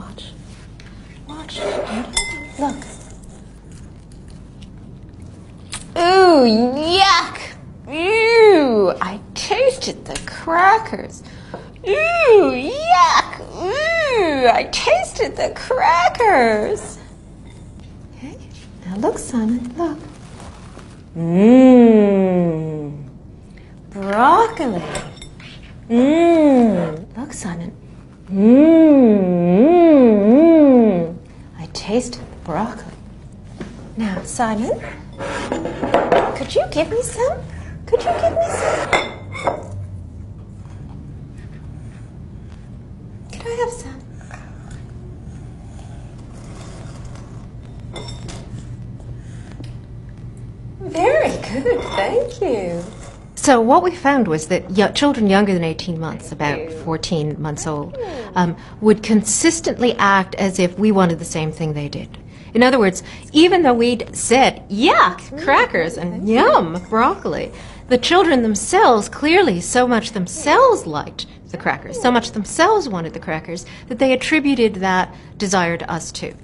watch. Watch. Look. Ooh, yuck! Ooh, I tasted the crackers. Ooh, yuck! Ooh, I tasted the crackers. Okay, now look, Simon, look. Mmm. Broccoli. Mmm. Look, Simon. Mmm. Taste broccoli. Now, Simon, could you give me some? Could you give me some? Could I have some? Very good, thank you. So what we found was that y- children younger than 18 months, about 14 months old, um, would consistently act as if we wanted the same thing they did. In other words, even though we'd said, yuck, crackers, and yum, broccoli, the children themselves clearly so much themselves liked the crackers, so much themselves wanted the crackers, that they attributed that desire to us too.